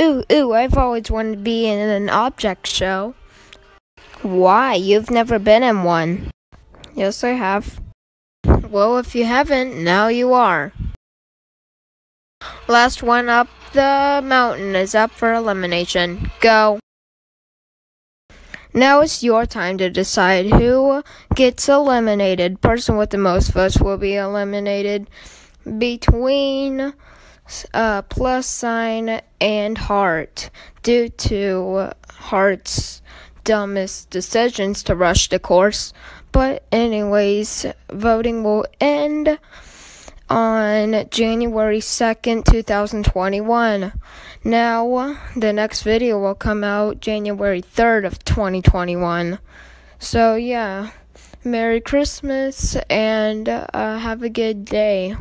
Ooh, ooh, I've always wanted to be in an object show. Why? You've never been in one. Yes, I have. Well, if you haven't, now you are. Last one up the mountain is up for elimination. Go. Now it's your time to decide who gets eliminated. Person with the most votes will be eliminated between uh, plus sign and heart due to heart's dumbest decisions to rush the course. But, anyways, voting will end on January 2nd, 2021. Now, the next video will come out January 3rd of 2021. So, yeah, Merry Christmas and uh, have a good day.